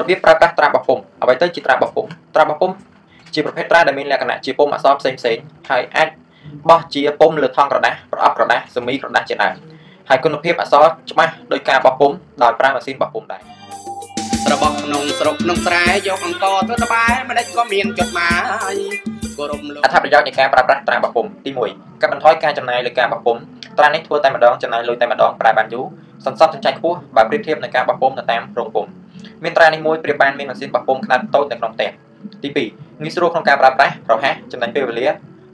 របៀបប្រើប្រាស់ត្រាបោះពុម្ពអ្វីទៅជាត្រាបោះពុម្ពត្រាបោះពុម្ពជាប្រភេទត្រាដែលមានលក្ខណៈជាពុម្ពអក្សរផ្សេងផ្សេងហើយអាចបោះជាពុម្ពលើថង់ក្រដាសប្រអប់ក្រដាសសមីក្រដាសជាដើមហើយគុណភាពអក្សរច្បាស់ដោយការបោះពុម្ពដោយប្រើម៉ាស៊ីនបោះពុម្ពដែររបស់ក្នុងស្រុកក្នុងស្រែយកអង្គទៅត្បែមិនដេចក៏មានចុចម៉ាយគោរពលោកអត្ថប្រយោជន៍នៃការប្រើប្រាស់ត្រាបោះពុម្ពទី1កាត់បន្ថយការចំណាយលើការបោះពុម្ពត្រានេះធ្វើតែម្ដងចំណាយលុយតែម្ដងប្រើបានយូរសន្សំសំចៃខ្ពស់បើប្រៀបធៀបនឹងការបោះពុម្ពនៅតាមរោងពុម្ព មានត្រានេះមួយប្រៀបបានមានម៉ាស៊ីនបោះពុម្ពខ្នាតតូចនៅក្នុងផ្ទះទី2ងាយស្រួលក្នុងការប្រើប្រាស់រហ័សចំណេញពេលវេលា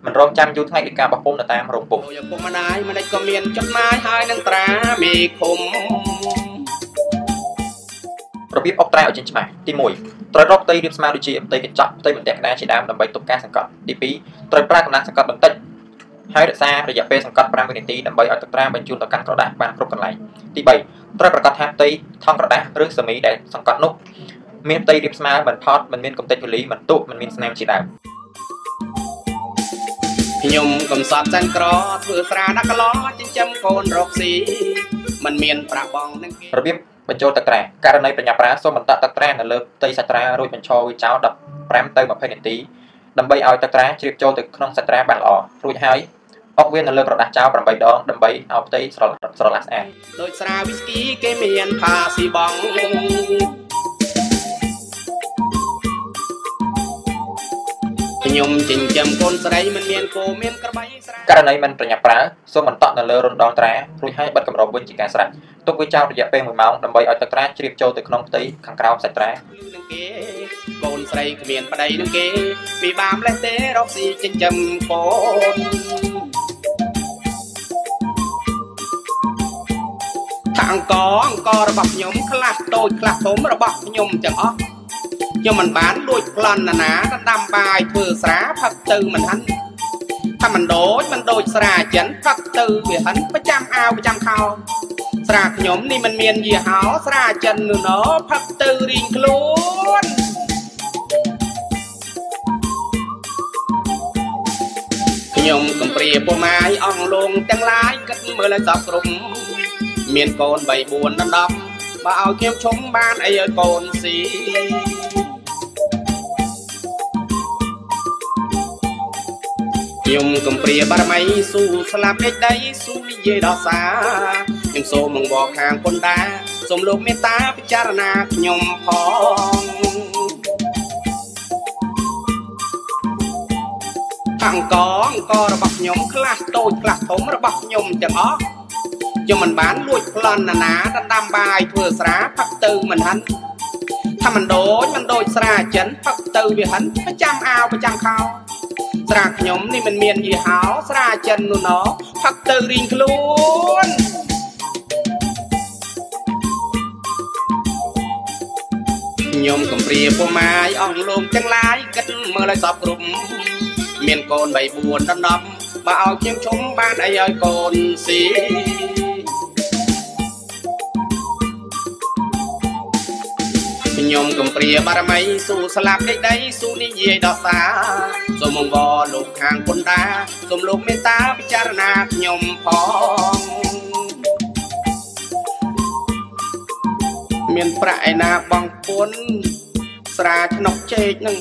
មិនរងចាំយូរថ្ងៃដោយការបោះពុម្ពនៅតាមរោងពុម្ពឪពុកម្ដាយមិនដេចក៏មានចុចម៉ាយហើយនឹងត្រាមេឃុំរបៀបអុកត្រែឲ្យចេញច្បាស់ទី1ត្រូវរកផ្ទៃរាបស្មើដូចជាផ្ទៃកញ្ចក់ផ្ទៃបន្ទាក់ក្តារជាដើមដើម្បីទប់ការសង្កត់ទី2ត្រូវប្រើកម្លាំងសង្កត់បន្តិច ហើយរក្សារយៈពេលសង្កត់5វិនាទីដើម្បីឲ្យទឹកត្រាបញ្ជូនទៅកាន់ក្រដាសបានគ្រប់កន្លែងទី3ត្រូវប្រកាសថាផ្ទៃថង់ក្រដាសឬសមីដែលសង្កត់នោះមានផ្ទៃរាបស្មើមិនផុតមិនមានកំទេចវលីមិនទុមិនមានស្នាមជាដើមខ្ញុំកំសត់ចាន់ក្រធ្វើស្រាដាក់កឡចិញ្ចឹមកូនរកស៊ីมันមានប្រាក់បងនឹងគេរបៀបបញ្ចូលទឹកត្រាករណីប្រញាប់ប្រាសូមបន្តទឹកត្រានៅលើផ្ទៃសាច់ត្រារួចបញ្ឈរវាចោល15ទៅ20នាទីដើម្បីឲ្យទឹកត្រាជ្រាបចូលទៅក្នុងសាច់ត្រាបានល្អរួចហើយ អុកវានៅលើក្រដាសចោល8ដងដើម្បីឲ្យផ្ទៃស្រឡះស្រឡះស្អាតដូចស្រាវីស្គីគេមានផាស៊ីបងខ្ញុំចិញ្ចឹមកូនស្រីមិនមានគោមានក្របីស្រាករណីមិនប្រញាប់ប្រើសូមបន្តនៅលើរំដងត្រារួចហើយបិទកម្របវិញជាការស្រេចទុកវាចោលរយៈពេល1ម៉ោងដើម្បីឲ្យទឹកត្រាជ្រាបចូលទៅក្នុងផ្ទៃខាងក្រោមសាច់ត្រានឹងគេកូនស្រីគ្មានប្តីនឹងគេ ពីបាមលេះទេរកស៊ីចិញ្ចឹមកូន អង្គអង្គរបស់ខ្ញុំខ្លះតូចខ្លះធំរបស់ខ្ញុំទាំងអស់ខ្ញុំមិនបានលួចប្លន់ណាណាដណ្ដាំបាយធ្វើស្រាផឹកទៅមិនហិនថាមិនដូចមិនដូចស្រាចិនផឹកទៅវាហិនប្រចាំអាវប្រចាំខោស្រាខ្ញុំនេះមិនមានយីហោស្រាចិននោះណោផឹកទៅរៀងខ្លួនខ្ញុំកំព្រាពុម៉ាយអងលងទាំងឡាយគិតមើលឲ្យសពគ្រប់ មានកូន3 4ដល់10បើឲ្យខ្ញុំឈុំបានអីឲ្យកូនស៊ីខ្ញុំកំព្រាបារមីស៊ូស្លាប់ដេកដីស៊ូនិយាយដល់សាខ្ញុំសូមមកបកខាងពុនដាសូមលោកមេត្តាពិចារណាខ្ញុំផងអង្គអង្គរបស់ខ្ញុំខ្លះតូចខ្លះធំរបស់ខ្ញុំទាំងអស់ ខ្ញុំមិនបានលួចប្លន់ណាណាដណ្ដាំបាយធ្វើស្រាផឹកទៅមិនហិនថាមិនដូចមិនដូចស្រាចិនផឹកទៅវាហិនប្រចាំអាវប្រចាំខោស្រាខ្ញុំនេះមិនមានយីហោស្រាចិននោះណោផឹកទៅរៀងខ្លួនខ្ញុំកំព្រាពុម៉ាយអស់លោកទាំងឡាយគិតមើលឲ្យសពគ្រប់មានកូន3 4ដល់10បើឲ្យខ្ញុំឈុំបានអីឲ្យកូនស៊ី ព្រាបារមីស៊ូស្លាប់ដេកដីស៊ូនិយាយដល់សាសូមអង្វរលោកខាងគុណតាសូមលោកមេត្តាពិចារណាខ្ញុំផងមានប្រាក់ឯណាបងពុនស្រាឆ្នុកជែកនឹង